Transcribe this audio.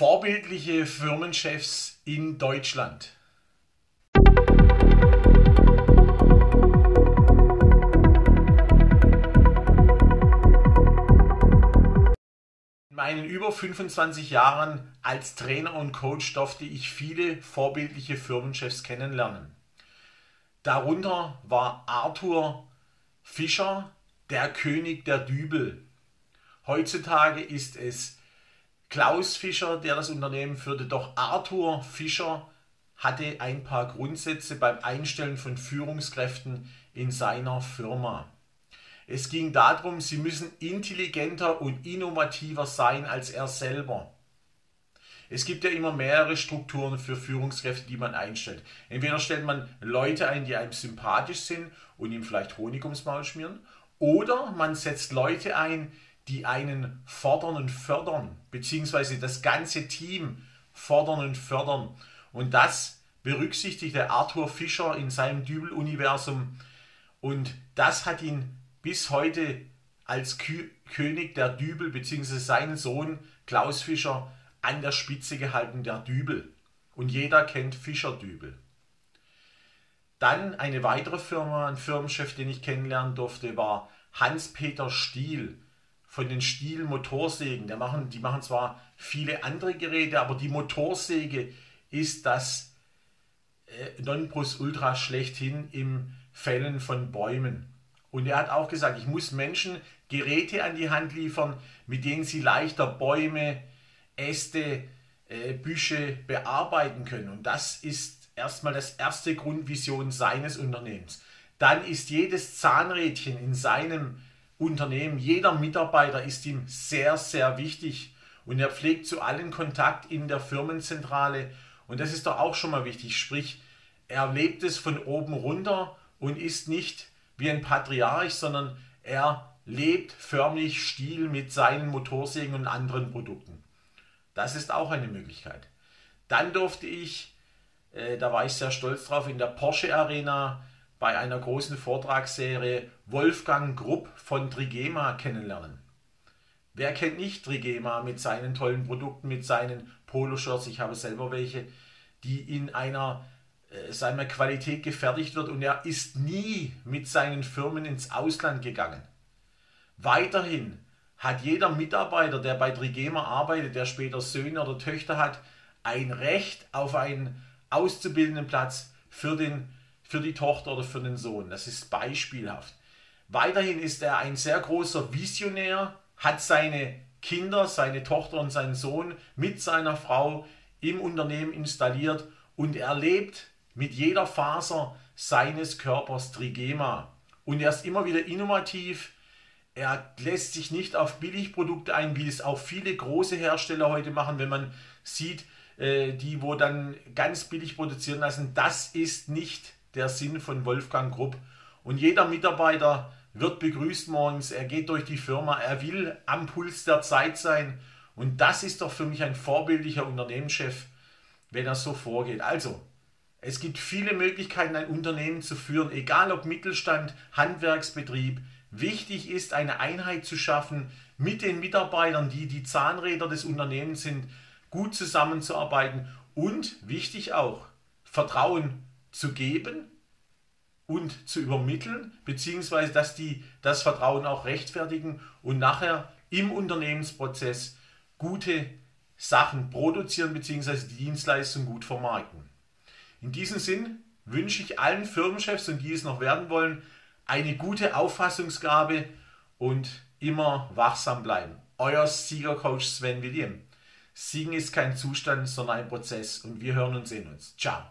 Vorbildliche Firmenchefs in Deutschland. In meinen über 25 Jahren als Trainer und Coach durfte ich viele vorbildliche Firmenchefs kennenlernen. Darunter war Arthur Fischer, der König der Dübel. Heutzutage ist es Klaus Fischer, der das Unternehmen führte, doch Arthur Fischer hatte ein paar Grundsätze beim Einstellen von Führungskräften in seiner Firma. Es ging darum, sie müssen intelligenter und innovativer sein als er selber. Es gibt ja immer mehrere Strukturen für Führungskräfte, die man einstellt. Entweder stellt man Leute ein, die einem sympathisch sind und ihm vielleicht Honig ums Maul schmieren, oder man setzt Leute ein, die einen fordern und fördern, beziehungsweise das ganze Team fordern und fördern. Und das berücksichtigte Arthur Fischer in seinem Dübel-Universum. Und das hat ihn bis heute als Kü König der Dübel, beziehungsweise seinen Sohn Klaus Fischer, an der Spitze gehalten, der Dübel. Und jeder kennt Fischer Dübel. Dann eine weitere Firma, ein Firmenchef, den ich kennenlernen durfte, war Hans-Peter Stiel von den Stiel Motorsägen. Die machen, die machen zwar viele andere Geräte, aber die Motorsäge ist das äh, Nonplusultra schlechthin im Fällen von Bäumen. Und er hat auch gesagt, ich muss Menschen Geräte an die Hand liefern, mit denen sie leichter Bäume, Äste, äh, Büsche bearbeiten können. Und das ist erstmal das erste Grundvision seines Unternehmens. Dann ist jedes Zahnrädchen in seinem Unternehmen, jeder Mitarbeiter ist ihm sehr, sehr wichtig und er pflegt zu allen Kontakt in der Firmenzentrale und das ist doch auch schon mal wichtig. Sprich, er lebt es von oben runter und ist nicht wie ein Patriarch, sondern er lebt förmlich Stil mit seinen Motorsägen und anderen Produkten. Das ist auch eine Möglichkeit. Dann durfte ich, äh, da war ich sehr stolz drauf, in der Porsche Arena bei einer großen Vortragsserie Wolfgang Grupp von Trigema kennenlernen. Wer kennt nicht Trigema mit seinen tollen Produkten, mit seinen Poloshirts, ich habe selber welche, die in einer äh, seiner Qualität gefertigt wird und er ist nie mit seinen Firmen ins Ausland gegangen. Weiterhin hat jeder Mitarbeiter, der bei Trigema arbeitet, der später Söhne oder Töchter hat, ein Recht auf einen Auszubildendenplatz für den für die Tochter oder für den Sohn. Das ist beispielhaft. Weiterhin ist er ein sehr großer Visionär, hat seine Kinder, seine Tochter und seinen Sohn mit seiner Frau im Unternehmen installiert und er lebt mit jeder Faser seines Körpers Trigema. Und er ist immer wieder innovativ. Er lässt sich nicht auf Billigprodukte ein, wie es auch viele große Hersteller heute machen, wenn man sieht, äh, die wo dann ganz billig produzieren lassen. Das ist nicht der Sinn von Wolfgang Grupp. Und jeder Mitarbeiter wird begrüßt morgens, er geht durch die Firma, er will am Puls der Zeit sein. Und das ist doch für mich ein vorbildlicher Unternehmenschef, wenn er so vorgeht. Also, es gibt viele Möglichkeiten, ein Unternehmen zu führen, egal ob Mittelstand, Handwerksbetrieb. Wichtig ist, eine Einheit zu schaffen mit den Mitarbeitern, die die Zahnräder des Unternehmens sind, gut zusammenzuarbeiten und wichtig auch, Vertrauen zu geben und zu übermitteln, beziehungsweise dass die das Vertrauen auch rechtfertigen und nachher im Unternehmensprozess gute Sachen produzieren, beziehungsweise die Dienstleistung gut vermarkten. In diesem Sinn wünsche ich allen Firmenchefs und die es noch werden wollen, eine gute Auffassungsgabe und immer wachsam bleiben. Euer Siegercoach Sven William. Siegen ist kein Zustand, sondern ein Prozess und wir hören und sehen uns. Ciao.